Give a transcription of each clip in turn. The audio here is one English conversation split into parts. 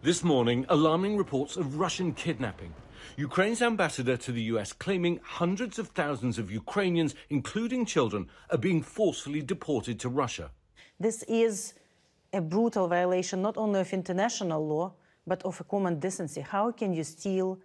This morning, alarming reports of Russian kidnapping. Ukraine's ambassador to the US claiming hundreds of thousands of Ukrainians, including children, are being forcefully deported to Russia. This is a brutal violation not only of international law, but of a common decency. How can you steal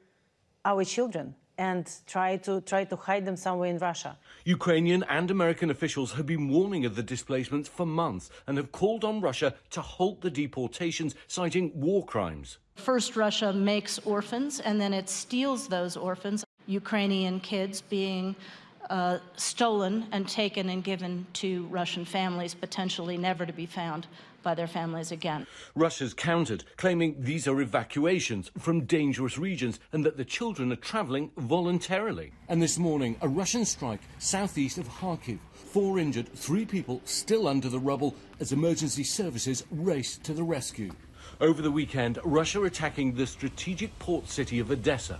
our children and try to try to hide them somewhere in Russia? Ukrainian and American officials have been warning of the displacements for months and have called on Russia to halt the deportations, citing war crimes. First, Russia makes orphans, and then it steals those orphans, Ukrainian kids being uh, stolen and taken and given to Russian families, potentially never to be found by their families again. Russia's countered, claiming these are evacuations from dangerous regions and that the children are travelling voluntarily. And this morning, a Russian strike southeast of Kharkiv. Four injured, three people still under the rubble as emergency services race to the rescue. Over the weekend, Russia attacking the strategic port city of Odessa.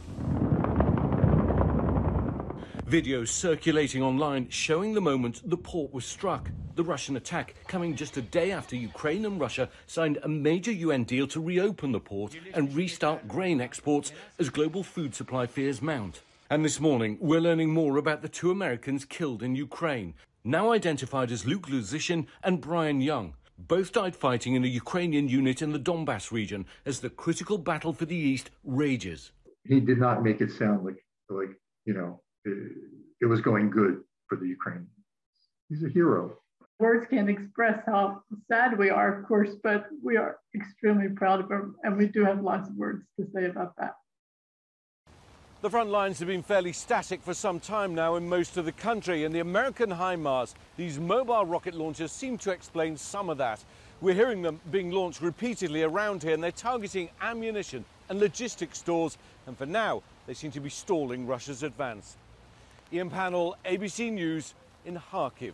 Videos circulating online showing the moment the port was struck. The Russian attack coming just a day after Ukraine and Russia signed a major UN deal to reopen the port and restart grain exports as global food supply fears mount. And this morning, we're learning more about the two Americans killed in Ukraine, now identified as Luke Lucyszyn and Brian Young. Both died fighting in a Ukrainian unit in the Donbass region as the critical battle for the East rages. He did not make it sound like, like you know, it was going good for the Ukrainians. He's a hero. Words can't express how sad we are, of course, but we are extremely proud of him, and we do have lots of words to say about that. The front lines have been fairly static for some time now in most of the country, and the American HIMARS, these mobile rocket launchers, seem to explain some of that. We're hearing them being launched repeatedly around here, and they're targeting ammunition and logistics stores, and for now, they seem to be stalling Russia's advance. Ian Pannell, ABC News in Kharkiv.